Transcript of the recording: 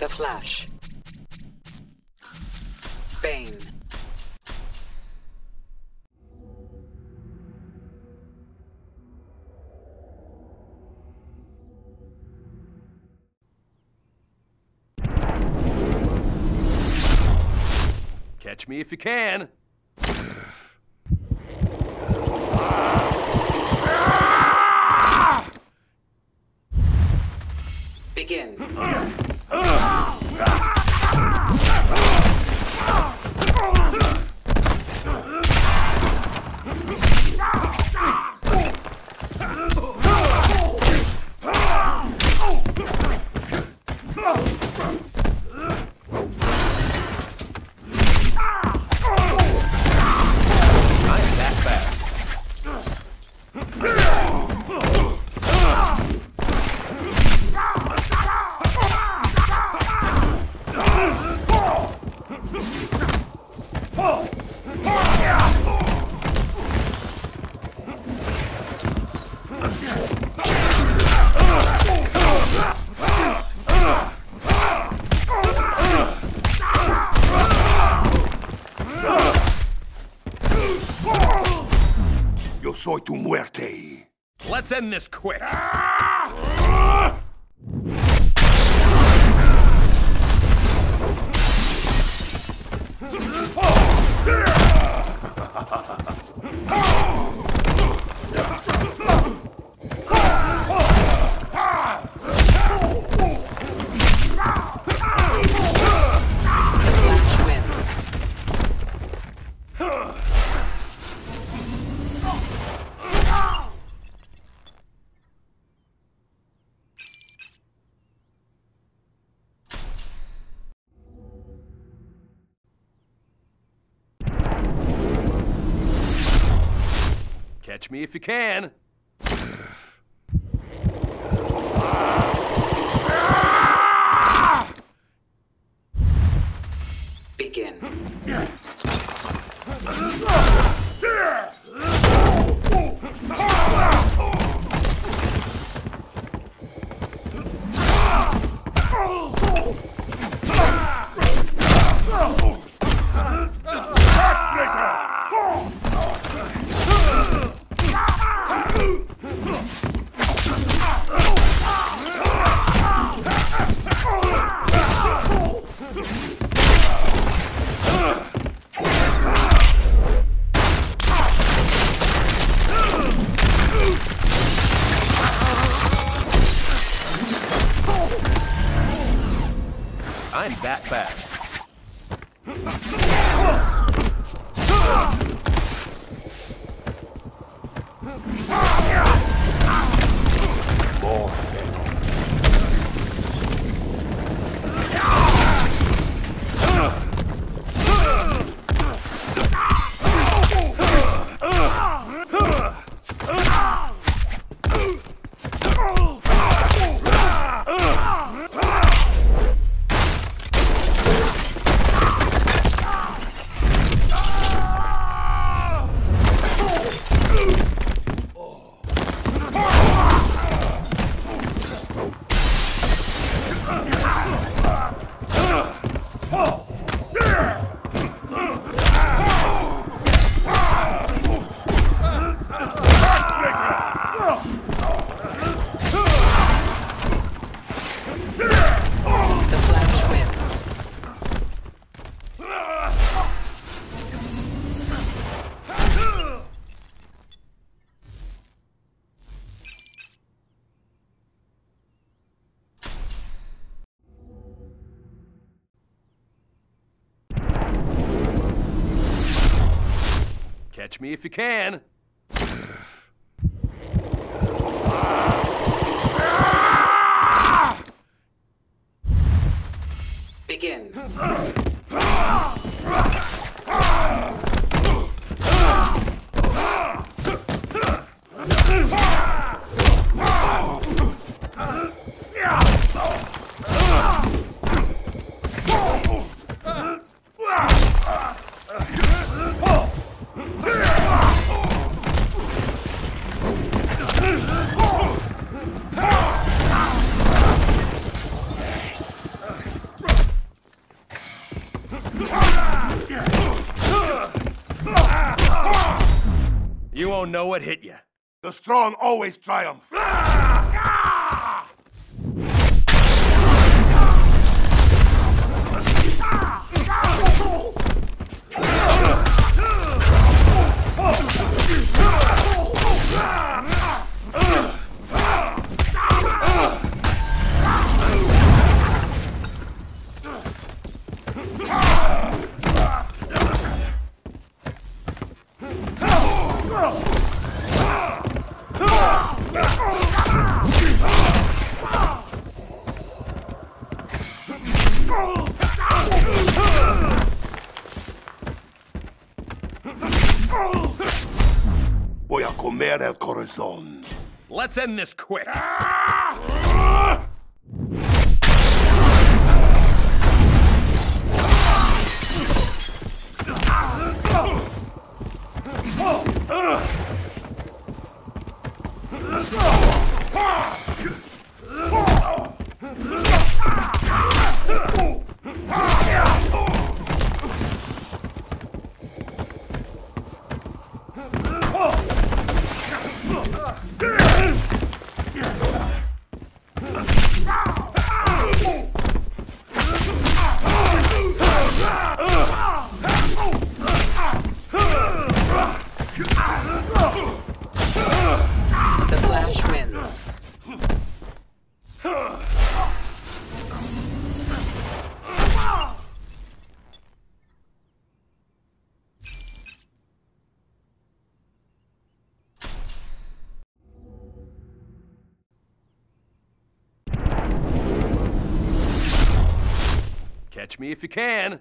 The Flash. Bane. Catch me if you can. Tu muerte. Let's end this quick. Flash Catch me if you can. Begin. I'm that fast. Uh. Catch me if you can. Won't know what hit you. The strong always triumph. Comer el. Let's end this quick. The Catch me if you can.